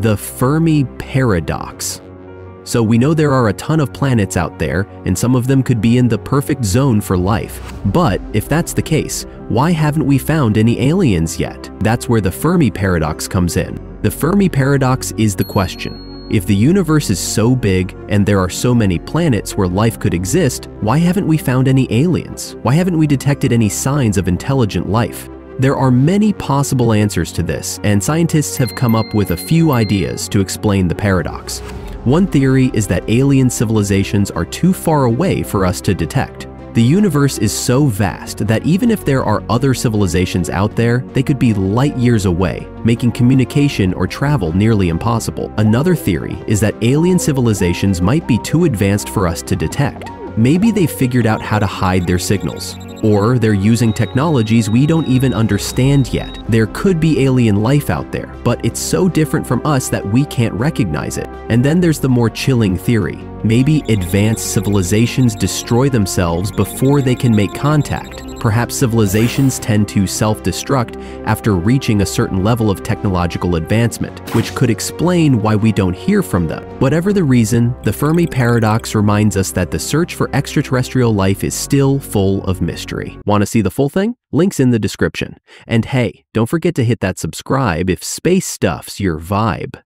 the Fermi paradox. So we know there are a ton of planets out there, and some of them could be in the perfect zone for life. But if that's the case, why haven't we found any aliens yet? That's where the Fermi paradox comes in. The Fermi paradox is the question. If the universe is so big and there are so many planets where life could exist, why haven't we found any aliens? Why haven't we detected any signs of intelligent life? There are many possible answers to this, and scientists have come up with a few ideas to explain the paradox. One theory is that alien civilizations are too far away for us to detect. The universe is so vast that even if there are other civilizations out there, they could be light years away, making communication or travel nearly impossible. Another theory is that alien civilizations might be too advanced for us to detect. Maybe they figured out how to hide their signals, or they're using technologies we don't even understand yet. There could be alien life out there, but it's so different from us that we can't recognize it. And then there's the more chilling theory. Maybe advanced civilizations destroy themselves before they can make contact. Perhaps civilizations tend to self-destruct after reaching a certain level of technological advancement, which could explain why we don't hear from them. Whatever the reason, the Fermi paradox reminds us that the search for extraterrestrial life is still full of mystery. Want to see the full thing? Links in the description. And hey, don't forget to hit that subscribe if space stuff's your vibe.